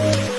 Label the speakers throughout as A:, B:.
A: Thank you.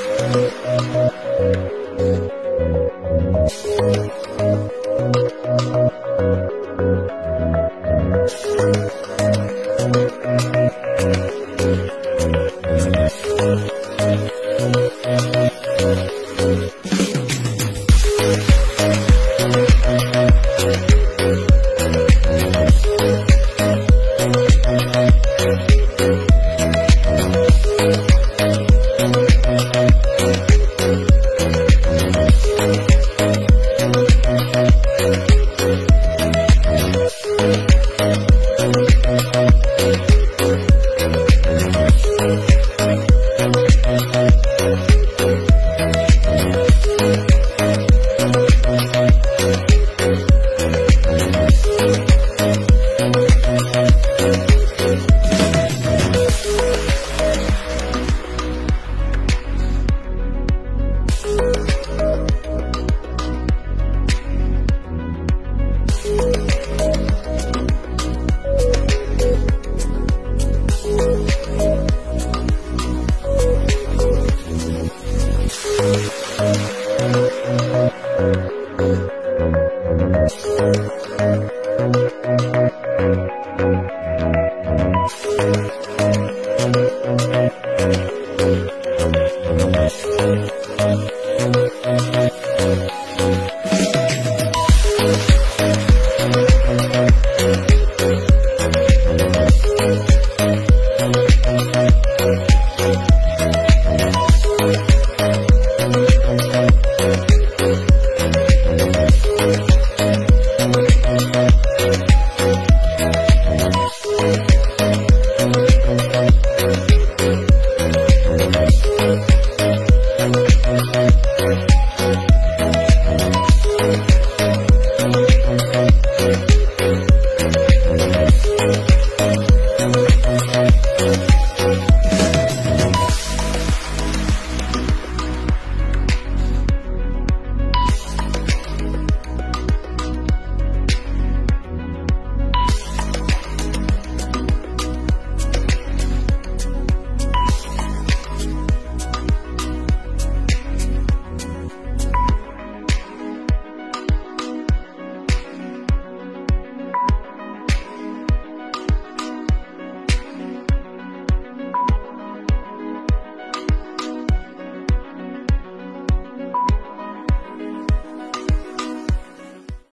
A: Música Thank you.